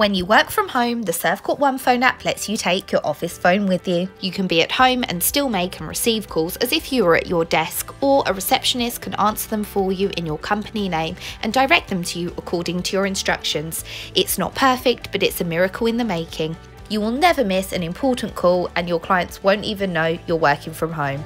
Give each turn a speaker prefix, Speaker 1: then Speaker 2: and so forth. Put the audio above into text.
Speaker 1: When you work from home, the Servcorp Onefone app lets you take your office phone with you. You can be at home and still make and receive calls as if you were at your desk, or a receptionist can answer them for you in your company name and direct them to you according to your instructions. It's not perfect, but it's a miracle in the making. You will never miss an important call, and your clients won't even know you're working from home.